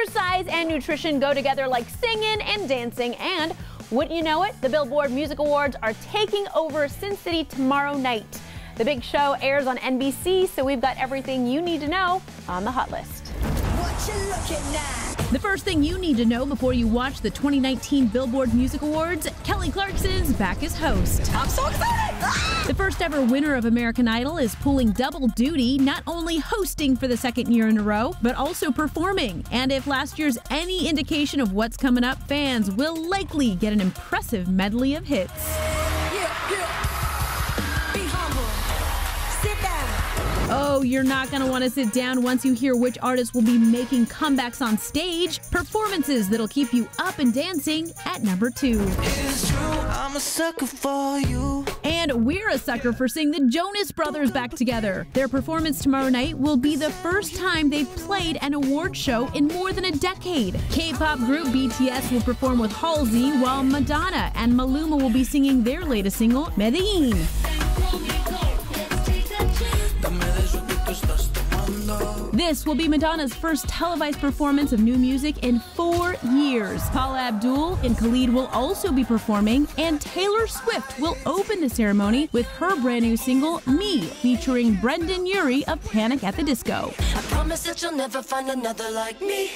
exercise and nutrition go together like singing and dancing. And wouldn't you know it, the Billboard Music Awards are taking over Sin City tomorrow night. The big show airs on NBC, so we've got everything you need to know on the hot list. The first thing you need to know before you watch the 2019 Billboard Music Awards, Kelly Clarkson's back as host. I'm so excited! The first ever winner of American Idol is pulling double duty, not only hosting for the second year in a row, but also performing. And if last year's any indication of what's coming up, fans will likely get an impressive medley of hits. Oh, you're not going to want to sit down once you hear which artists will be making comebacks on stage. Performances that'll keep you up and dancing at number two. And we're a sucker for seeing the Jonas Brothers back together. Their performance tomorrow night will be the first time they've played an award show in more than a decade. K-pop group BTS will perform with Halsey, while Madonna and Maluma will be singing their latest single, Medellin. This will be Madonna's first televised performance of new music in four years. Paula Abdul and Khalid will also be performing, and Taylor Swift will open the ceremony with her brand new single, Me, featuring Brendon Urie of Panic at the Disco. Like me.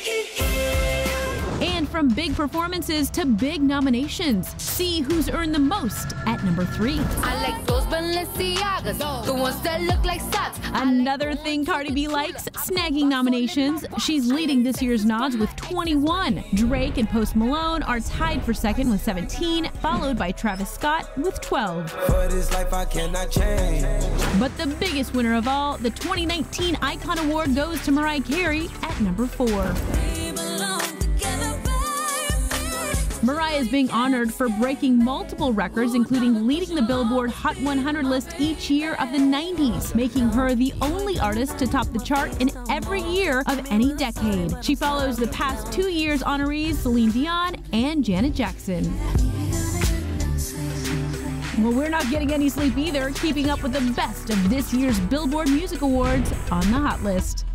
and from big performances to big nominations, see who's earned the most at number three. I like those Balenciagas, the ones that look like socks. Another thing Cardi B likes, snagging nominations. She's leading this year's nods with 21. Drake and Post Malone are tied for second with 17, followed by Travis Scott with 12. For this life I cannot change. But the biggest winner of all, the 2019 Icon Award goes to Mariah Carey at number four. Mariah is being honored for breaking multiple records, including leading the Billboard Hot 100 list each year of the 90s, making her the only artist to top the chart in every year of any decade. She follows the past two years' honorees Celine Dion and Janet Jackson. Well, we're not getting any sleep either, keeping up with the best of this year's Billboard Music Awards on the Hot List.